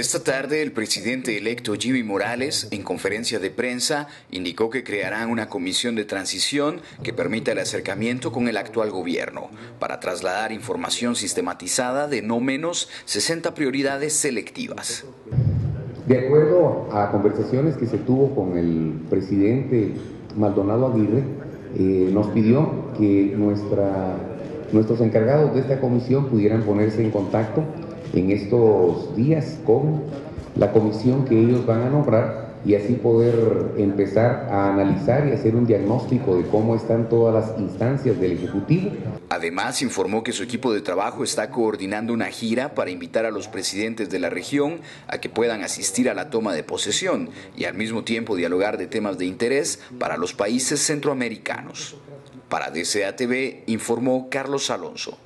Esta tarde el presidente electo Jimmy Morales, en conferencia de prensa, indicó que crearán una comisión de transición que permita el acercamiento con el actual gobierno para trasladar información sistematizada de no menos 60 prioridades selectivas. De acuerdo a conversaciones que se tuvo con el presidente Maldonado Aguirre, eh, nos pidió que nuestros encargados de esta comisión pudieran ponerse en contacto en estos días con la comisión que ellos van a nombrar y así poder empezar a analizar y hacer un diagnóstico de cómo están todas las instancias del Ejecutivo. Además, informó que su equipo de trabajo está coordinando una gira para invitar a los presidentes de la región a que puedan asistir a la toma de posesión y al mismo tiempo dialogar de temas de interés para los países centroamericanos. Para DCATV informó Carlos Alonso.